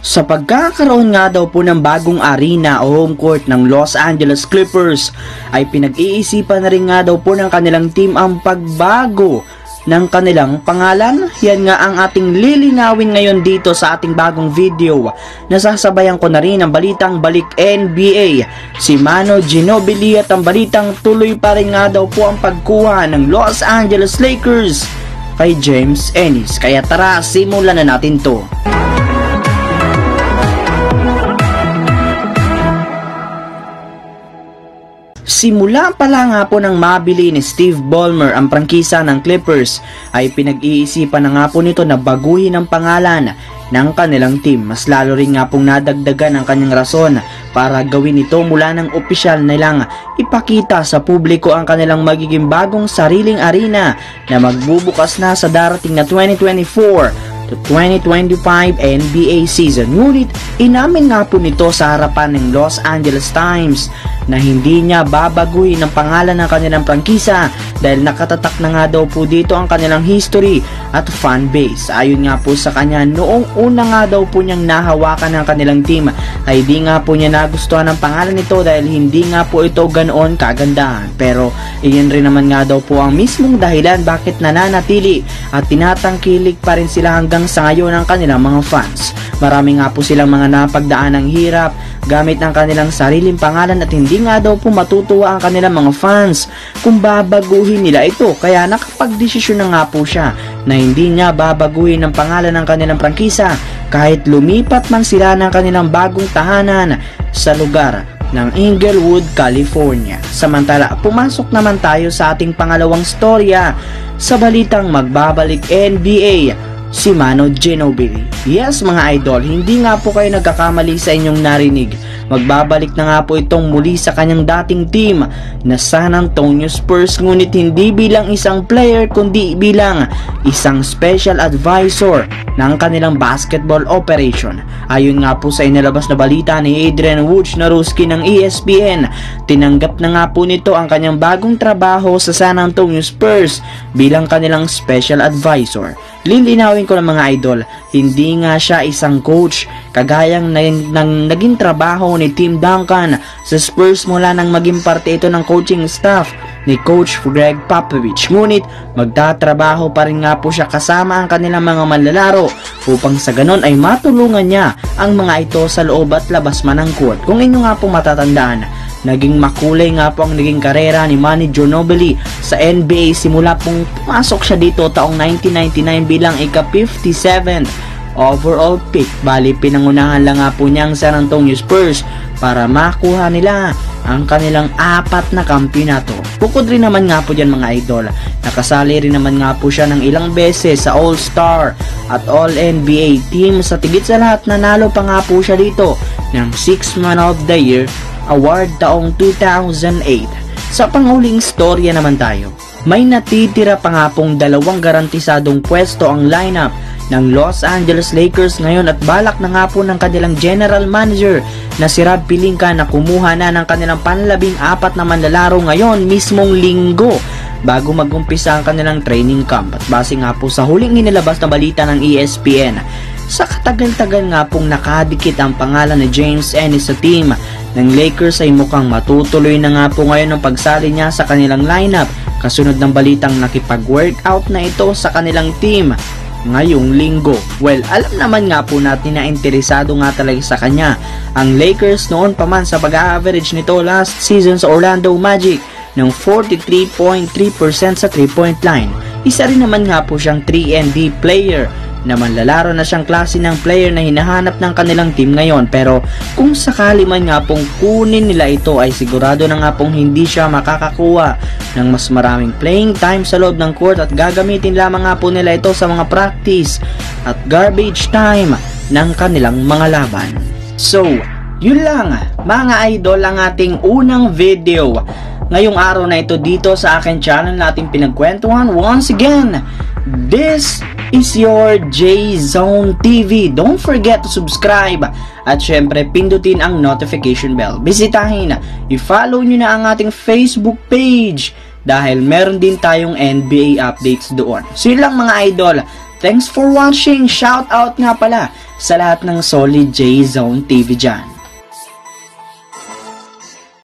Sa pagkakaroon nga daw po ng bagong arena o home court ng Los Angeles Clippers ay pinag-iisipan na rin nga daw po ng kanilang team ang pagbago ng kanilang pangalan. Yan nga ang ating lilinawin ngayon dito sa ating bagong video. Nasasabayan ko na rin ang balitang balik NBA. Si Mano Ginobili at ang balitang tuloy pa rin nga daw po ang pagkuha ng Los Angeles Lakers kay James Ennis. Kaya tara, simulan na natin to. Simula pa lang nga po nang mabili ni Steve Ballmer ang prangkisa ng Clippers ay pinag-iisipan na nga po nito na baguhin ang pangalan ng kanilang team. Mas lalo rin nga pong nadagdagan ang kanyang rason para gawin ito mula ng opisyal nilang ipakita sa publiko ang kanilang magiging bagong sariling arena na magbubukas na sa darating na 2024 to 2025 NBA season. Ngunit inamin nga po nito sa harapan ng Los Angeles Times na hindi niya babaguhin ang pangalan ng kanilang prangkisa dahil nakatatak na nga daw po dito ang kanilang history at fan base. Ayon nga po sa kanya, noong una nga daw po niyang nahawakan ng kanilang team ay di nga po niya nagustuhan ang pangalan nito dahil hindi nga po ito ganoon kagandahan. Pero iyan rin naman nga daw po ang mismong dahilan bakit nananatili at tinatangkilik pa rin sila hanggang sa ngayon ng kanilang mga fans. Marami nga po silang mga napagdaan ng hirap gamit ang kanilang sariling pangalan at hindi nga daw po matutuwa ang kanilang mga fans kung babaguhin nila ito. Kaya nakapagdesisyon na nga po siya na hindi niya babaguhin ang pangalan ng kanilang prangkisa kahit lumipat man sila ng kanilang bagong tahanan sa lugar ng Inglewood, California. Samantala, pumasok naman tayo sa ating pangalawang storya sa balitang magbabalik NBA si Mano Ginobili. Yes mga idol, hindi nga po kayo nagkakamali sa inyong narinig. Magbabalik na nga po itong muli sa kanyang dating team na San Antonio Spurs ngunit hindi bilang isang player kundi bilang isang special advisor ng kanilang basketball operation. Ayon nga po sa inilabas na balita ni Adrian Wojnarowski ng ESPN, tinanggap na nga po nito ang kanyang bagong trabaho sa San Antonio Spurs bilang kanilang special advisor. Lilinawin ko ng mga idol, hindi nga siya isang coach, kagayang na, ng naging trabaho ni Tim Duncan sa Spurs mula nang maging parte ito ng coaching staff ni Coach Greg Popovich. Ngunit magtatrabaho pa rin nga po siya kasama ang kanilang mga manlalaro upang sa ganon ay matulungan niya ang mga ito sa loob at labas man ng court. Kung inyo nga po matatandaan, Naging makulay nga po ang naging karera ni Manny Ginobili sa NBA simula pong pumasok siya dito taong 1999 bilang ika-57 overall pick. Bali, pinangunahan lang nga po niya ang San Antonio Spurs para makuha nila ang kanilang apat na kampyonato. Bukod rin naman nga po dyan mga idol, nakasali rin naman nga po siya ng ilang beses sa All-Star at All-NBA team sa tigit sa lahat nanalo pa nga po siya dito ng 6 Man of the Year Award taong 2008. Sa panghuling storya naman tayo, may natitira pa nga pong dalawang garantisadong pwesto ang lineup ng Los Angeles Lakers ngayon at balak na nga po ng kanilang general manager na si Rob Pelinka na kumuha na ng kanilang panlabing apat na manlalaro ngayon mismong linggo bago magumpisa ang kanilang training camp. At base nga po sa huling inilabas na balita ng ESPN sa katagal-tagal nga pong nakadikit ang pangalan ni James Ennis sa team ng Lakers ay mukhang matutuloy na nga po ngayon ang pagsali niya sa kanilang lineup. Kasunod ng balitang nakipag-workout na ito sa kanilang team ngayong linggo. Well, alam naman nga po natin na interesado nga talaga sa kanya ang Lakers noon pa man sa pag-average nito last season sa Orlando Magic ng 43.3% sa 3-point line. Isa rin naman nga po siyang 3 player na manlalaro na siyang klase ng player na hinahanap ng kanilang team ngayon pero kung sakali man nga pong kunin nila ito ay sigurado na nga pong hindi siya makakakuha ng mas maraming playing time sa loob ng court at gagamitin lamang nga po nila ito sa mga practice at garbage time ng kanilang mga laban. So, yun lang mga idol ang ating unang video ngayong araw na ito dito sa akin channel natin pinagkwentuhan once again this is your J-Zone TV. Don't forget to subscribe at syempre pindutin ang notification bell. Bisitahin, i-follow nyo na ang ating Facebook page dahil meron din tayong NBA updates doon. So lang mga idol, Thanks for watching. Shout out nga pala sa lahat ng Solid J Zone TV dyan.